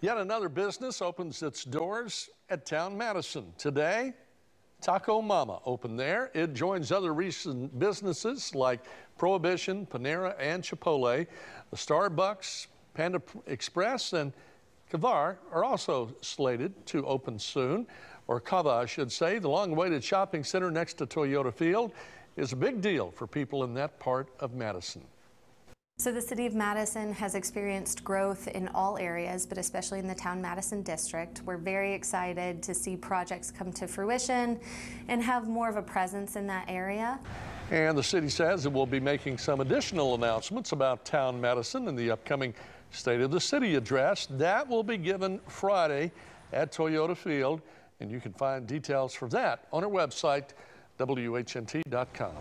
Yet another business opens its doors at Town Madison. Today, Taco Mama opened there. It joins other recent businesses like Prohibition, Panera, and Chipotle. The Starbucks, Panda Express, and Kavar are also slated to open soon, or Cava, I should say. The long-awaited shopping center next to Toyota Field is a big deal for people in that part of Madison. So the City of Madison has experienced growth in all areas, but especially in the Town Madison District. We're very excited to see projects come to fruition and have more of a presence in that area. And the city says it will be making some additional announcements about Town Madison in the upcoming State of the City address. That will be given Friday at Toyota Field, and you can find details for that on our website, WHNT.com.